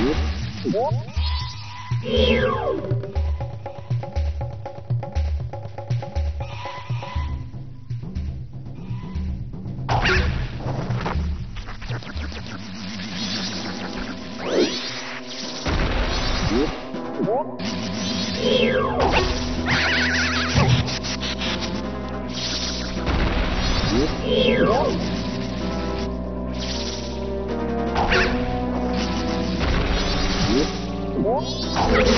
Whoop.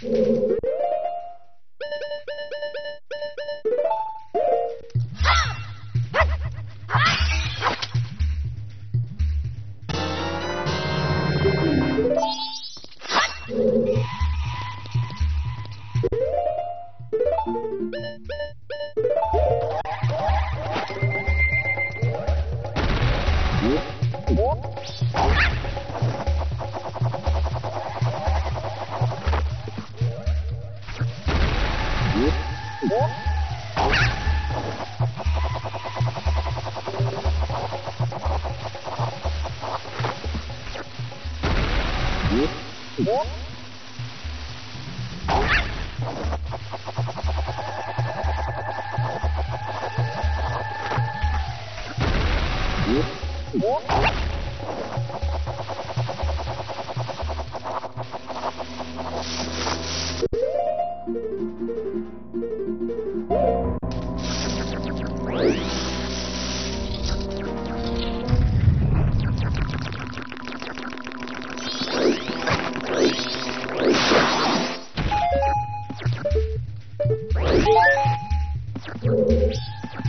Thank you. What?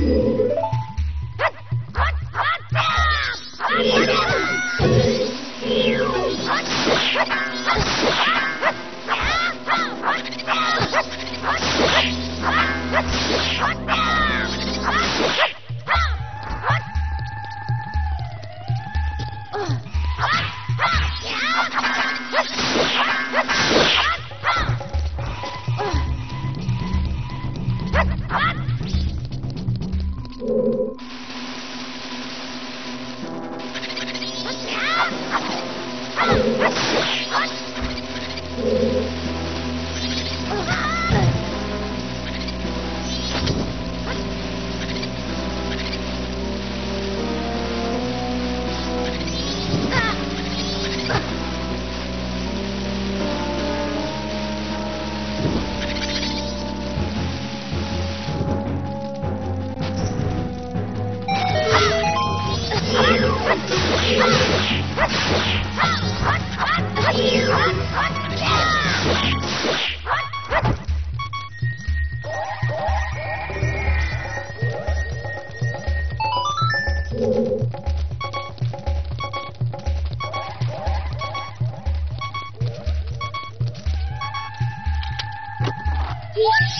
Amém. What?